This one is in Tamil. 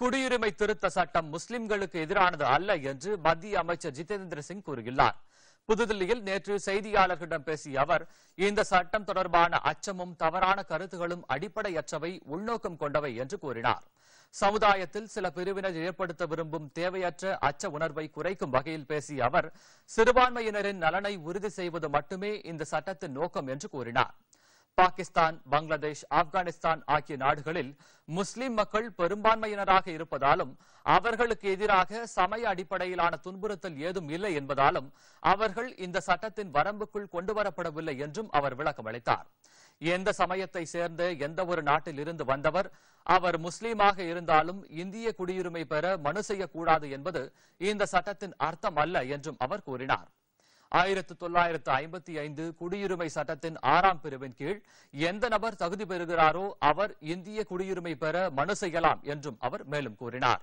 குடியுரிமை திருத்த சட்டம் முஸ்லிம்களுக்கு எதிரானது அல்ல என்று மத்திய அமைச்சர் ஜிதேந்திர சிங் கூறியுள்ளார். புதுதில்லியில் நேற்று செய்தியாளர்களிடம் பேசிய அவர் இந்த சட்டம் தொடர்பான அச்சமும் தவறான கருத்துகளும் அடிப்படையற்றவை உள்நோக்கம் கொண்டவை என்று கூறினார். சமுதாயத்தில் சில பிரிவினர் ஏற்படுத்த விரும்பும் தேவையற்ற அச்ச உணர்வை குறைக்கும் வகையில் பேசிய அவர் சிறுபான்மையினரின் நலனை உறுதி செய்வது மட்டுமே இந்த சட்டத்தின் நோக்கம் என்று கூறினார். பாகிஸ்தான் பங்களாதேஷ் ஆப்கானிஸ்தான் ஆகிய நாடுகளில் முஸ்லிம் மக்கள் பெரும்பான்மையினராக இருப்பதாலும் அவர்களுக்கு எதிராக சமய அடிப்படையிலான துன்புறுத்தல் ஏதும் இல்லை என்பதாலும் அவர்கள் இந்த சட்டத்தின் வரம்புக்குள் கொண்டுவரப்படவில்லை என்றும் அவர் விளக்கம் அளித்தார் எந்த சமயத்தை சேர்ந்த எந்த ஒரு நாட்டில் இருந்து வந்தவர் அவர் முஸ்லீமாக இருந்தாலும் இந்திய குடியுரிமை பெற மனு செய்யக்கூடாது என்பது இந்த சட்டத்தின் அர்த்தம் அல்ல என்றும் அவர் கூறினார். ஆயிரத்து தொள்ளாயிரத்து ஐம்பத்தி ஐந்து குடியுரிமை சட்டத்தின் ஆறாம் பிரிவின் கீழ் எந்த நபர் தகுதி பெறுகிறாரோ அவர் இந்திய குடியுரிமை பெற மனு செய்யலாம் என்றும் அவர் மேலும் கூறினார்.